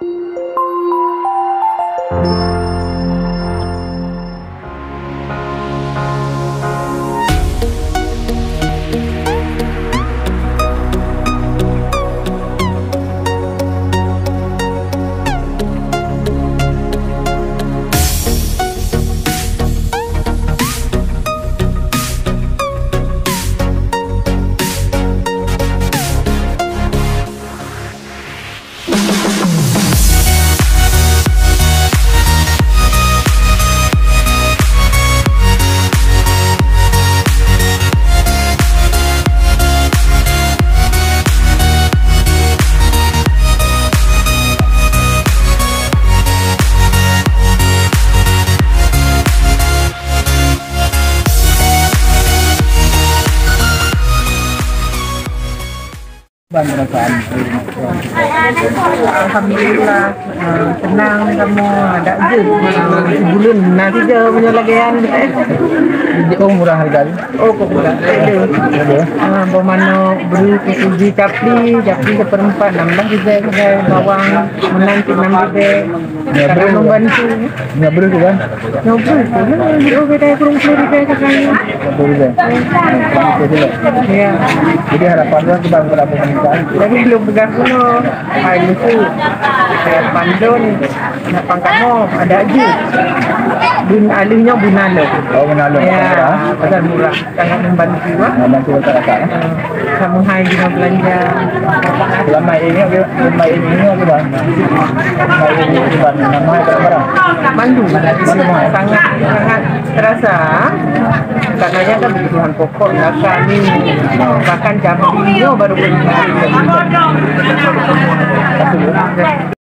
Música Perasaan Alhamdulillah uh, senang kamu ada je uh, bulan nanti je punya lagian eh. Oh murah harga? Oh kok pula ada. Ah bermana beri ke uji capli, capli seperempat 16 juga kedai bawang menanti 6 juga. Ya, beri. membantu Nak beri tu kan? Tu lah Oh kedai kurung puluh kedai sekarang Beri tu. Ya Jadi harapan tu kita berapa Lagi belum pegang kuno Hai lucu Kayak pandun. Nak pangkamu Ada je Bun alihnya bunala. Oh menalung Ya, pasal murah. Sangat membantu lah. Nak bantu masyarakat. eh. Uh, kamu hai juga belanja. Selama ini, ini ni apa? Selama ini apa bang? Nama apa barang? Mandu. Mandu, Mai. Sangat sangat terasa. Katanya kan kebutuhan pokok lah kami. Bahkan jam 5 baru. Satu.